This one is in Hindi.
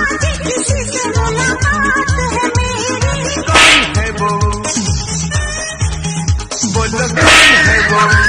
बोलो कौन है वो बोलो बोलो